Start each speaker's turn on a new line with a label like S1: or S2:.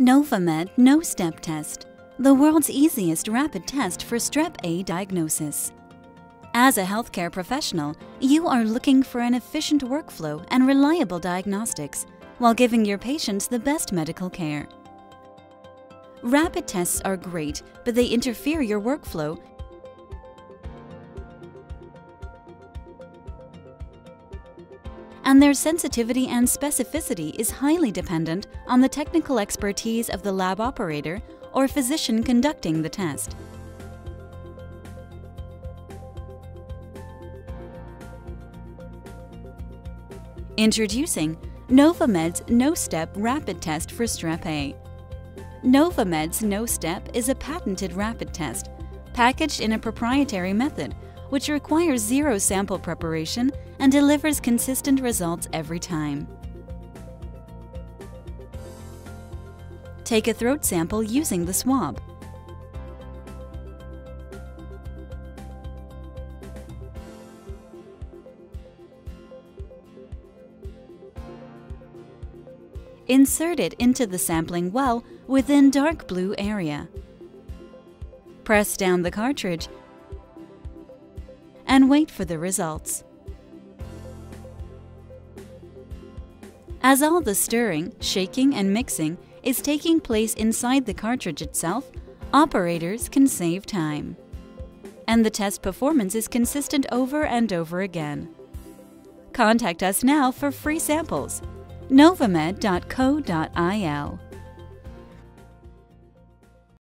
S1: Novamed NoStep Test, the world's easiest rapid test for strep A diagnosis. As a healthcare professional, you are looking for an efficient workflow and reliable diagnostics while giving your patients the best medical care. Rapid tests are great, but they interfere your workflow and their sensitivity and specificity is highly dependent on the technical expertise of the lab operator or physician conducting the test. Introducing Novamed's NoStep Rapid Test for Strep A. Novamed's NoStep is a patented rapid test, packaged in a proprietary method which requires zero sample preparation and delivers consistent results every time. Take a throat sample using the swab. Insert it into the sampling well within dark blue area. Press down the cartridge and wait for the results. As all the stirring, shaking, and mixing is taking place inside the cartridge itself, operators can save time. And the test performance is consistent over and over again. Contact us now for free samples. novamed.co.il